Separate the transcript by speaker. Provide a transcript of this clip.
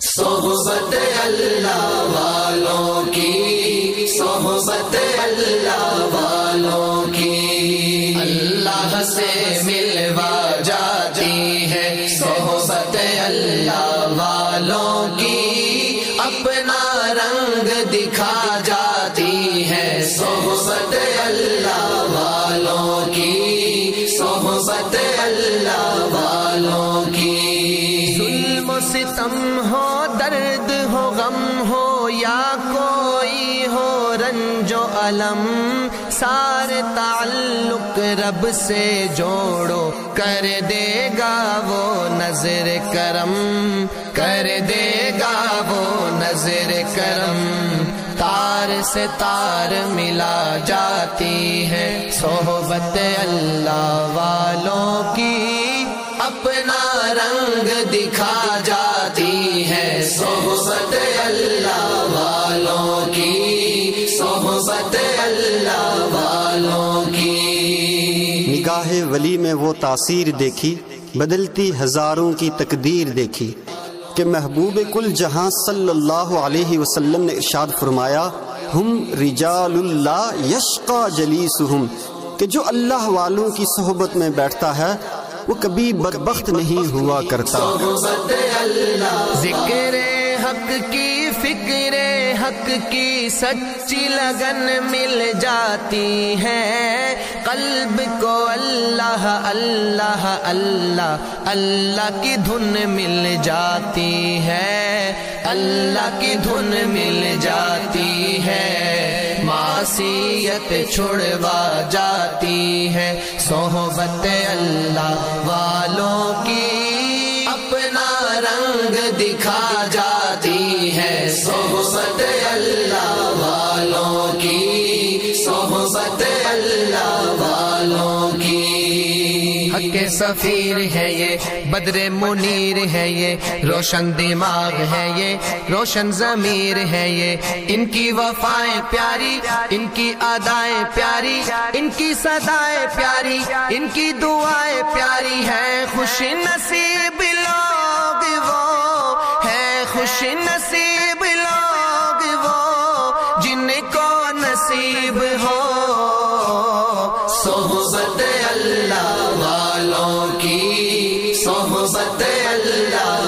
Speaker 1: सोहबत अल्लाह वालों की, सोहबत अल्लाह वालों की। अल्लाह से मिलवा जाती है सोहबत अल्लाह वालों की। अपना रंग दिखा जाती है सोहबत अल्लाह वालों की, सोहबत अल्लाह वालों
Speaker 2: सितम हो, दर्द हो, गम हो, या कोई हो, रंजो अलम। सारे ताल्लुक रब से जोड़ो, कर देगा वो नज़र करम। कर देगा वो नज़र करम। तार से तार मिला जाती है सोहबत अल्लाह वालों की। अपना रंग दिखा जाती
Speaker 1: वालों की सोहबत अल्लाह वालों की।
Speaker 3: निगाह वली में वो तासीर देखी बदलती हज़ारों की तकदीर देखी कि महबूब कुल जहाँ सल्लल्लाहु अलैहि वसल्लम ने इरशाद फरमाया हम रिजालुल्लाह यशका जलीसुहुम कि जो अल्लाह वालों की सोहबत में बैठता है वो कभी बदबख्त नहीं हुआ करता।
Speaker 2: ज़िक्र हक की फ़िक्र हक की सच्ची लगन मिल जाती है। कल्ब को अल्लाह अल्लाह अल्लाह अल्लाह की धुन मिल जाती है। अल्लाह की धुन मिल जाती है। मासीयत छुड़वा जाती है। सोहबत अल्लाह वालों की अपना रंग दिखा जाती सफीर है ये, बदरे मुनीर है ये, रोशन दिमाग है ये, रोशन जमीर है ये। इनकी वफाएँ प्यारी, इनकी अदाएँ प्यारी, इनकी सदाएँ प्यारी, इनकी दुआएँ प्यारी है। खुश नसीब लोग वो है खुश नसीब लोग वो, जिनको नसीब सोहबत अल्लाह वालों की सोहबत अल्लाह